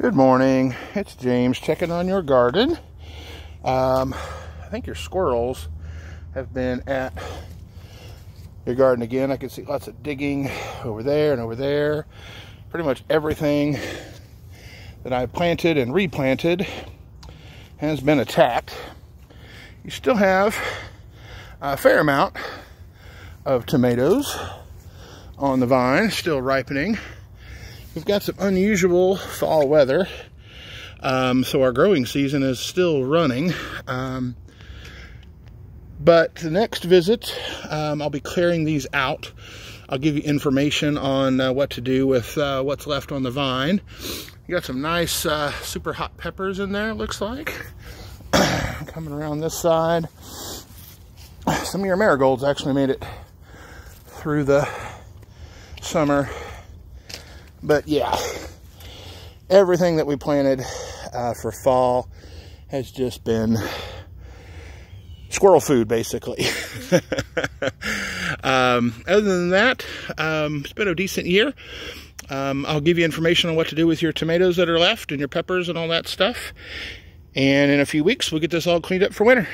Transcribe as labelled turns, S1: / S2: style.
S1: Good morning. It's James checking on your garden. Um, I think your squirrels have been at your garden again. I can see lots of digging over there and over there. Pretty much everything that I planted and replanted has been attacked. You still have a fair amount of tomatoes on the vine, still ripening. We've got some unusual fall weather, um, so our growing season is still running. Um, but the next visit, um, I'll be clearing these out. I'll give you information on uh, what to do with uh, what's left on the vine. You got some nice uh, super hot peppers in there, looks like. Coming around this side. Some of your marigolds actually made it through the summer but yeah, everything that we planted uh, for fall has just been squirrel food, basically. um, other than that, um, it's been a decent year. Um, I'll give you information on what to do with your tomatoes that are left and your peppers and all that stuff. And in a few weeks, we'll get this all cleaned up for winter.